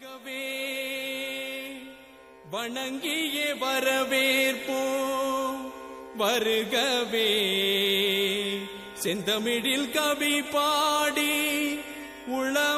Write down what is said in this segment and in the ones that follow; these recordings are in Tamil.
வருகவே வணங்கிய வரவேற்போம் வருகவே. செந்தமிழில் கவி பாடி உள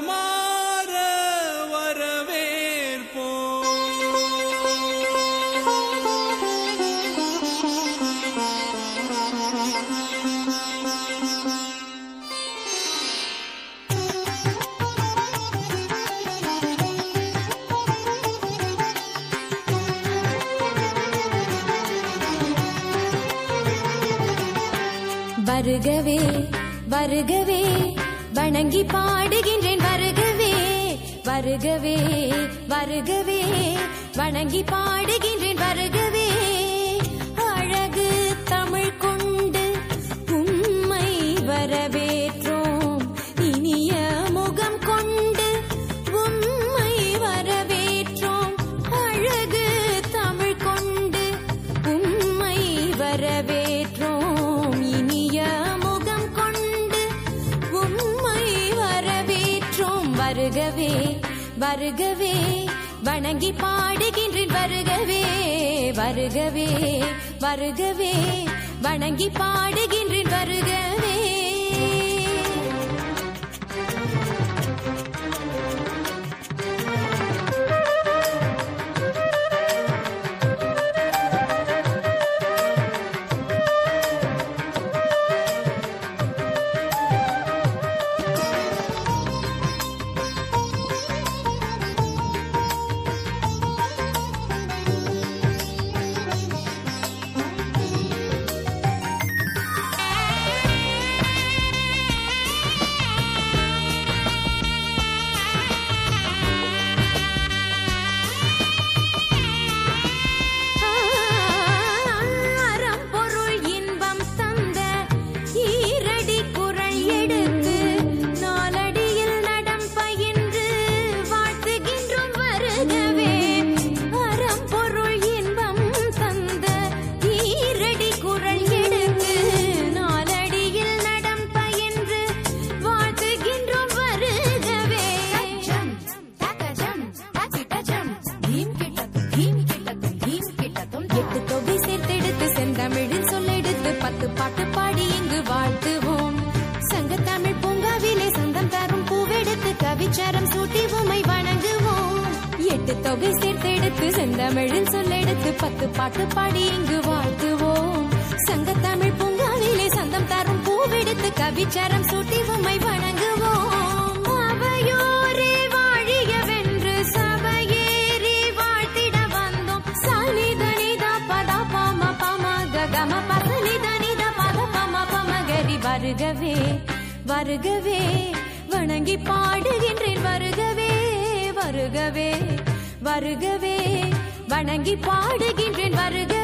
வருகவே வருகவே வணங்கி பாடுகின்றேன் வருகவே வருகவே வருகவே வணங்கி பாடுகின்றேன் வருகவே. வருகவே வருகவே வணங்கி பாடுகின்றேன் வருகவே வருகவே வருகவே வணங்கி பாடுகின்றேன் வருகவே. பாட்டு பாடி இங்கு வாழ்த்துவோம். சங்க தமிழ் பூங்காவிலே சந்தம் தரும் பூவெடுத்து கவிச்சாரம் சூட்டி உமை வணங்குவோம். எட்டு தொகை சேர்த்தெடுத்து செந்தமிழில் சொல்லெடுத்து பத்து பாட்டு பாடி இங்கு வாழ்த்துவோம். சங்க தமிழ் பூங்காவிலே சந்தம் தரும் பூவெடுத்து கவிச்சாரம் சூட்டி உமை வருகவே வருகவே வணங்கி பாடுகின்றேன் வருகவே வருகவே வருகவே வணங்கி பாடுகின்றேன் வருகவே.